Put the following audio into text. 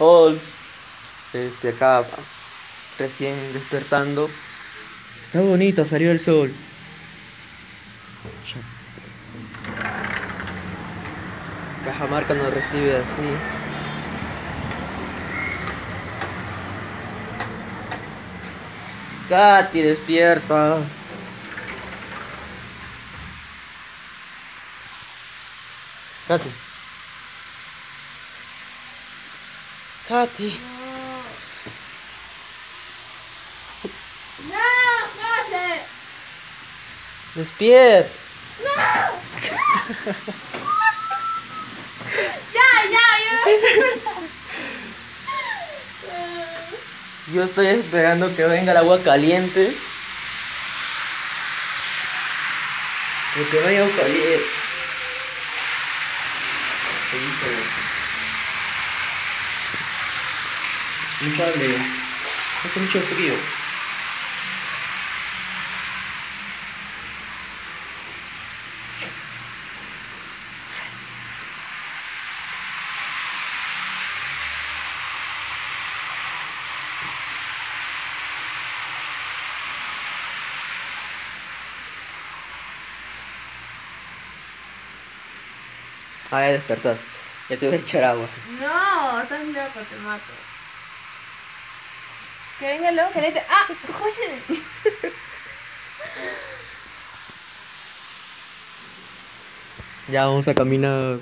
Halls. Este, acá recién despertando. Está bonito, salió el sol. Cajamarca nos recibe así. Katy, despierta. Katy. Katy. No, José. Despierta. Ya, ya, ya. Yo estoy esperando que venga el agua caliente. Porque no hay agua caliente. No sale. Hace mucho frío. Ah, ya despertás. Ya te voy a echar agua. No, estás loco, te mato. Que venga el lobo caliente. ¡Ah! José. Ya vamos a caminar